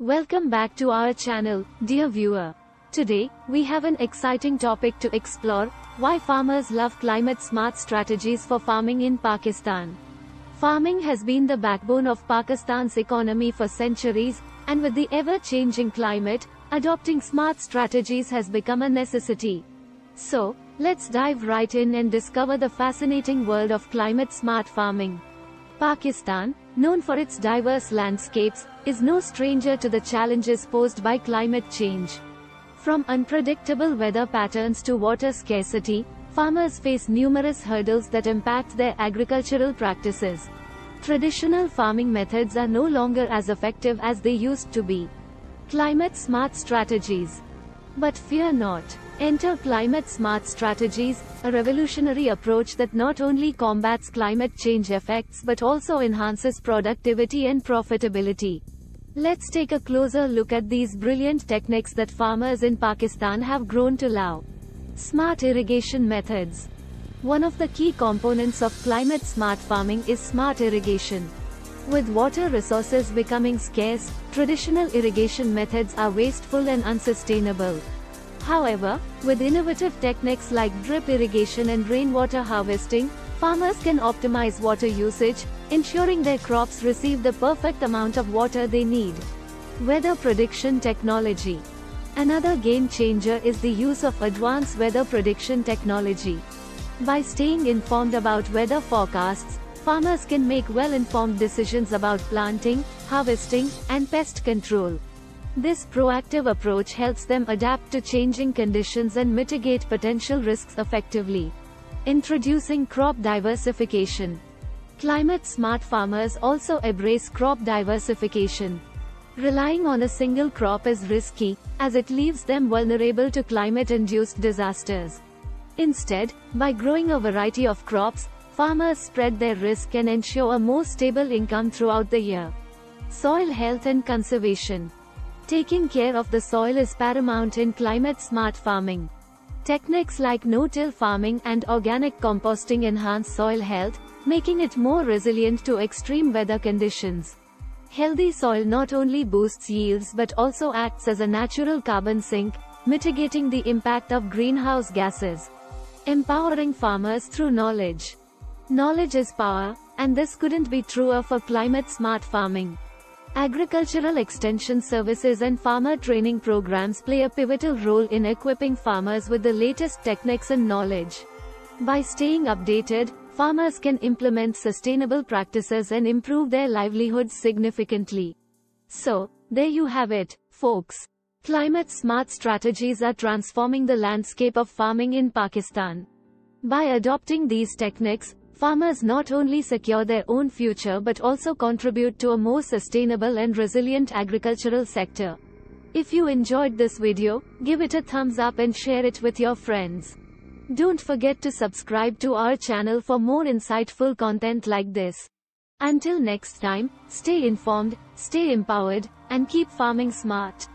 Welcome back to our channel, dear viewer. Today, we have an exciting topic to explore, why farmers love climate-smart strategies for farming in Pakistan. Farming has been the backbone of Pakistan's economy for centuries, and with the ever-changing climate, adopting smart strategies has become a necessity. So, let's dive right in and discover the fascinating world of climate-smart farming. Pakistan, known for its diverse landscapes, is no stranger to the challenges posed by climate change. From unpredictable weather patterns to water scarcity, farmers face numerous hurdles that impact their agricultural practices. Traditional farming methods are no longer as effective as they used to be. Climate smart strategies. But fear not. Enter climate smart strategies, a revolutionary approach that not only combats climate change effects but also enhances productivity and profitability. Let's take a closer look at these brilliant techniques that farmers in Pakistan have grown to love. Smart irrigation methods. One of the key components of climate smart farming is smart irrigation. With water resources becoming scarce, traditional irrigation methods are wasteful and unsustainable. However, with innovative techniques like drip irrigation and rainwater harvesting, farmers can optimize water usage, ensuring their crops receive the perfect amount of water they need. Weather prediction technology. Another game changer is the use of advanced weather prediction technology. By staying informed about weather forecasts, farmers can make well-informed decisions about planting, harvesting, and pest control. This proactive approach helps them adapt to changing conditions and mitigate potential risks effectively. Introducing crop diversification. Climate smart farmers also embrace crop diversification. Relying on a single crop is risky, as it leaves them vulnerable to climate-induced disasters. Instead, by growing a variety of crops, farmers spread their risk and ensure a more stable income throughout the year. Soil health and conservation. Taking care of the soil is paramount in climate-smart farming. Techniques like no-till farming and organic composting enhance soil health, making it more resilient to extreme weather conditions. Healthy soil not only boosts yields but also acts as a natural carbon sink, mitigating the impact of greenhouse gases. Empowering farmers through knowledge. Knowledge is power, and this couldn't be truer for climate-smart farming. Agricultural extension services and farmer training programs play a pivotal role in equipping farmers with the latest techniques and knowledge. By staying updated, farmers can implement sustainable practices and improve their livelihoods significantly. So, there you have it, folks. Climate smart strategies are transforming the landscape of farming in Pakistan. By adopting these techniques, Farmers not only secure their own future but also contribute to a more sustainable and resilient agricultural sector. If you enjoyed this video, give it a thumbs up and share it with your friends. Don't forget to subscribe to our channel for more insightful content like this. Until next time, stay informed, stay empowered, and keep farming smart.